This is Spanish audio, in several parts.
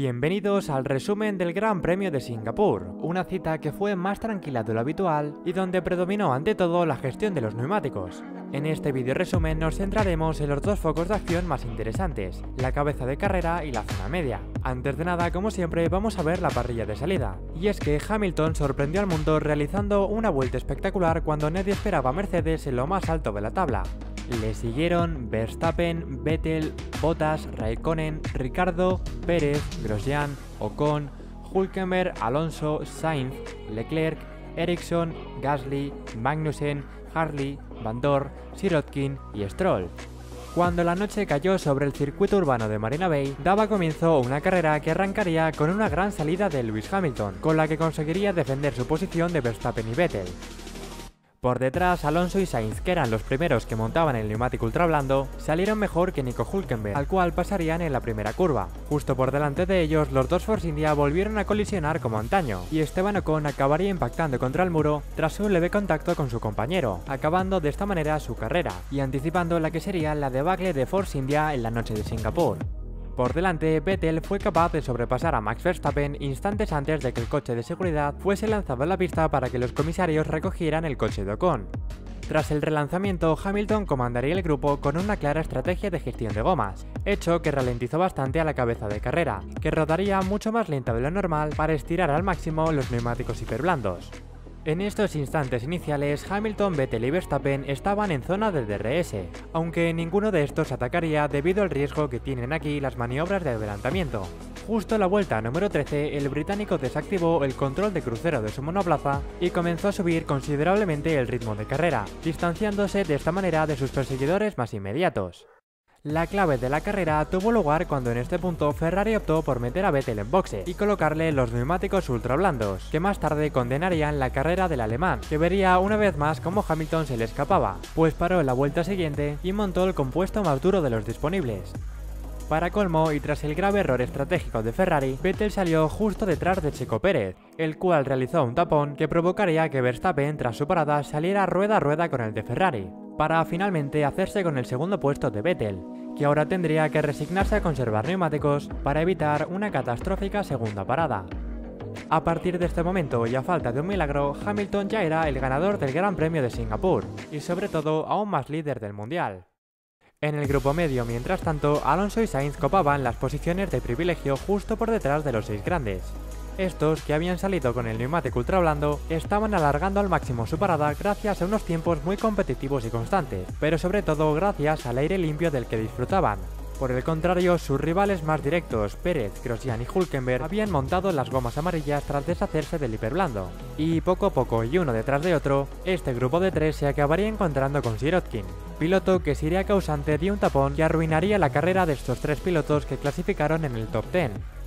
Bienvenidos al resumen del Gran Premio de Singapur, una cita que fue más tranquila de lo habitual y donde predominó ante todo la gestión de los neumáticos. En este vídeo resumen nos centraremos en los dos focos de acción más interesantes, la cabeza de carrera y la zona media. Antes de nada, como siempre, vamos a ver la parrilla de salida. Y es que Hamilton sorprendió al mundo realizando una vuelta espectacular cuando nadie esperaba a Mercedes en lo más alto de la tabla. Le siguieron Verstappen, Vettel, Bottas, Raikkonen, Ricardo, Pérez, Grosjean, Ocon, Hulkenberg, Alonso, Sainz, Leclerc, Ericsson, Gasly, Magnussen, Harley, Van Dor, Sirotkin y Stroll. Cuando la noche cayó sobre el circuito urbano de Marina Bay, daba comienzo una carrera que arrancaría con una gran salida de Lewis Hamilton, con la que conseguiría defender su posición de Verstappen y Vettel. Por detrás, Alonso y Sainz, que eran los primeros que montaban el neumático ultra blando, salieron mejor que Nico Hulkenberg, al cual pasarían en la primera curva. Justo por delante de ellos, los dos Force India volvieron a colisionar como antaño, y Esteban Ocon acabaría impactando contra el muro tras un leve contacto con su compañero, acabando de esta manera su carrera, y anticipando la que sería la debacle de Force India en la noche de Singapur. Por delante, Vettel fue capaz de sobrepasar a Max Verstappen instantes antes de que el coche de seguridad fuese lanzado a la pista para que los comisarios recogieran el coche de Ocon. Tras el relanzamiento, Hamilton comandaría el grupo con una clara estrategia de gestión de gomas, hecho que ralentizó bastante a la cabeza de carrera, que rodaría mucho más lenta de lo normal para estirar al máximo los neumáticos hiperblandos. En estos instantes iniciales, Hamilton, Vettel y Verstappen estaban en zona de DRS, aunque ninguno de estos atacaría debido al riesgo que tienen aquí las maniobras de adelantamiento. Justo a la vuelta número 13, el británico desactivó el control de crucero de su monoplaza y comenzó a subir considerablemente el ritmo de carrera, distanciándose de esta manera de sus perseguidores más inmediatos. La clave de la carrera tuvo lugar cuando en este punto Ferrari optó por meter a Vettel en boxe y colocarle los neumáticos ultra blandos, que más tarde condenarían la carrera del alemán, que vería una vez más cómo Hamilton se le escapaba, pues paró en la vuelta siguiente y montó el compuesto más duro de los disponibles. Para colmo, y tras el grave error estratégico de Ferrari, Vettel salió justo detrás de Checo Pérez, el cual realizó un tapón que provocaría que Verstappen tras su parada saliera rueda a rueda con el de Ferrari para finalmente hacerse con el segundo puesto de Vettel, que ahora tendría que resignarse a conservar neumáticos para evitar una catastrófica segunda parada. A partir de este momento y a falta de un milagro, Hamilton ya era el ganador del Gran Premio de Singapur, y sobre todo aún más líder del Mundial. En el grupo medio, mientras tanto, Alonso y Sainz copaban las posiciones de privilegio justo por detrás de los seis grandes, estos, que habían salido con el neumático ultra blando, estaban alargando al máximo su parada gracias a unos tiempos muy competitivos y constantes, pero sobre todo gracias al aire limpio del que disfrutaban. Por el contrario, sus rivales más directos, Pérez, Grosjean y Hulkenberg, habían montado las gomas amarillas tras deshacerse del hiperblando. Y poco a poco y uno detrás de otro, este grupo de tres se acabaría encontrando con Sirotkin, piloto que sería causante de un tapón que arruinaría la carrera de estos tres pilotos que clasificaron en el top 10.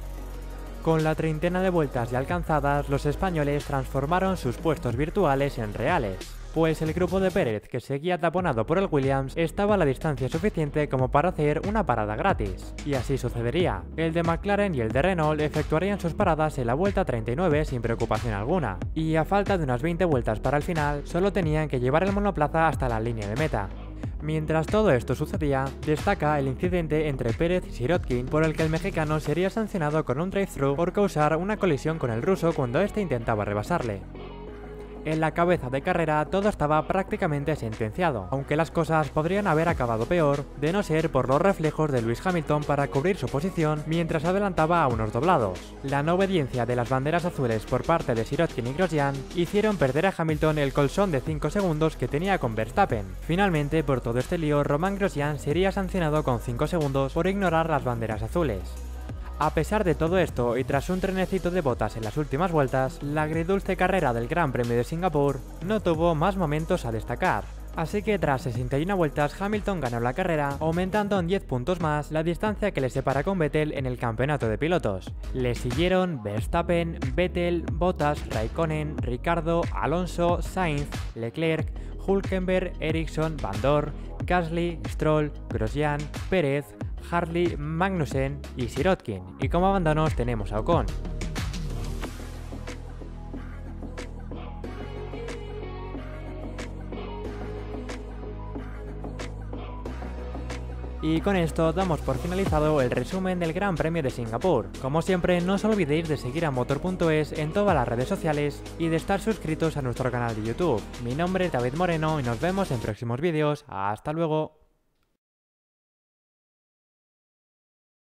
Con la treintena de vueltas ya alcanzadas, los españoles transformaron sus puestos virtuales en reales, pues el grupo de Pérez, que seguía taponado por el Williams, estaba a la distancia suficiente como para hacer una parada gratis. Y así sucedería. El de McLaren y el de Renault efectuarían sus paradas en la vuelta 39 sin preocupación alguna, y a falta de unas 20 vueltas para el final, solo tenían que llevar el monoplaza hasta la línea de meta. Mientras todo esto sucedía, destaca el incidente entre Pérez y Sirotkin por el que el mexicano sería sancionado con un drive-thru por causar una colisión con el ruso cuando este intentaba rebasarle. En la cabeza de carrera todo estaba prácticamente sentenciado, aunque las cosas podrían haber acabado peor de no ser por los reflejos de Lewis Hamilton para cubrir su posición mientras adelantaba a unos doblados. La no obediencia de las banderas azules por parte de Sirotkin y Grosjean hicieron perder a Hamilton el colchón de 5 segundos que tenía con Verstappen. Finalmente, por todo este lío, Roman Grosjean sería sancionado con 5 segundos por ignorar las banderas azules. A pesar de todo esto y tras un trenecito de botas en las últimas vueltas, la agridulce carrera del Gran Premio de Singapur no tuvo más momentos a destacar. Así que tras 61 vueltas Hamilton ganó la carrera, aumentando en 10 puntos más la distancia que le separa con Vettel en el campeonato de pilotos. Le siguieron Verstappen, Vettel, Bottas, Raikkonen, Ricardo, Alonso, Sainz, Leclerc, Hulkenberg, Ericsson, Van Dor, Gasly, Stroll, Grosjean, Pérez, Harley, Magnussen y Sirotkin, y como abandonos tenemos a Ocon. Y con esto damos por finalizado el resumen del Gran Premio de Singapur. Como siempre, no os olvidéis de seguir a motor.es en todas las redes sociales y de estar suscritos a nuestro canal de YouTube. Mi nombre es David Moreno y nos vemos en próximos vídeos. ¡Hasta luego!